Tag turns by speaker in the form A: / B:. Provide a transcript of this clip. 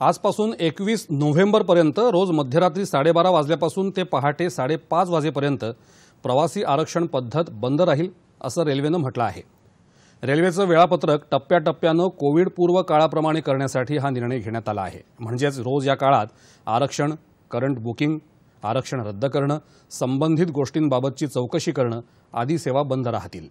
A: आजपासून एकवीस नोव्हेंबरपर्यंत रोज मध्यरात्री साडेबारा वाजल्यापासून ते पहाटे साडेपाच वाजेपर्यंत प्रवासी आरक्षण पद्धत बंद राहील असं रेल्वेनं म्हटलं आहे. रेल्वेचं वेळापत्रक टप्प्याटप्प्यानं कोविड पूर्व काळाप्रमाणे करण्यासाठी हा निर्णय घेण्यात आला आहे. म्हणजेच रोज या काळात आरक्षण करंट बुकिंग आरक्षण रद्द करणं संबंधित गोष्टींबाबतची चौकशी करणं आदी सेवा बंद राहतील.